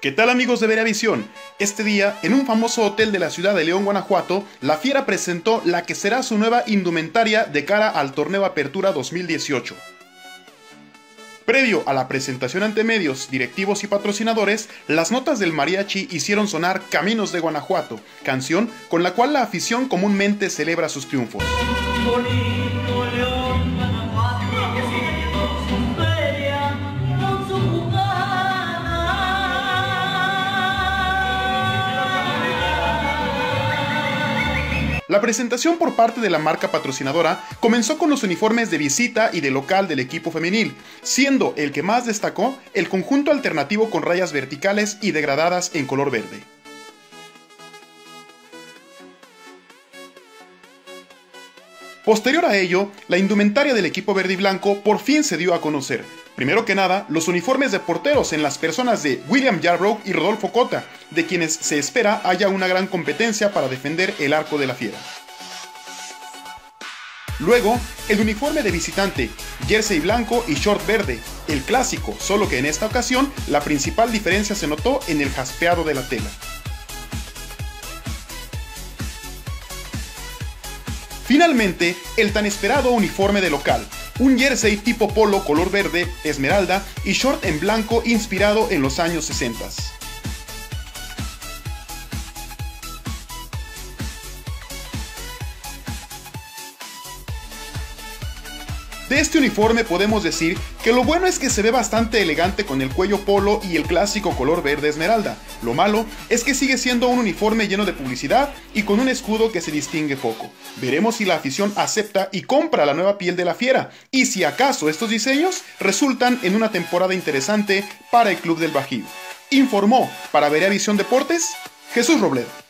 ¿Qué tal amigos de Veravisión? Este día, en un famoso hotel de la ciudad de León, Guanajuato, la Fiera presentó la que será su nueva indumentaria de cara al torneo Apertura 2018. Previo a la presentación ante medios, directivos y patrocinadores, las notas del mariachi hicieron sonar Caminos de Guanajuato, canción con la cual la afición comúnmente celebra sus triunfos. La presentación por parte de la marca patrocinadora comenzó con los uniformes de visita y de local del equipo femenil, siendo el que más destacó el conjunto alternativo con rayas verticales y degradadas en color verde. Posterior a ello, la indumentaria del equipo verde y blanco por fin se dio a conocer. Primero que nada, los uniformes de porteros en las personas de William Yarbrough y Rodolfo Cota, de quienes se espera haya una gran competencia para defender el arco de la fiera. Luego, el uniforme de visitante, jersey blanco y short verde, el clásico, solo que en esta ocasión la principal diferencia se notó en el jaspeado de la tela. Finalmente, el tan esperado uniforme de local, un jersey tipo polo color verde, esmeralda y short en blanco inspirado en los años 60. De este uniforme podemos decir que lo bueno es que se ve bastante elegante con el cuello polo y el clásico color verde esmeralda. Lo malo es que sigue siendo un uniforme lleno de publicidad y con un escudo que se distingue poco. Veremos si la afición acepta y compra la nueva piel de la fiera y si acaso estos diseños resultan en una temporada interesante para el Club del Bajío. Informó para Verea Visión Deportes Jesús Robledo.